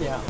Yeah.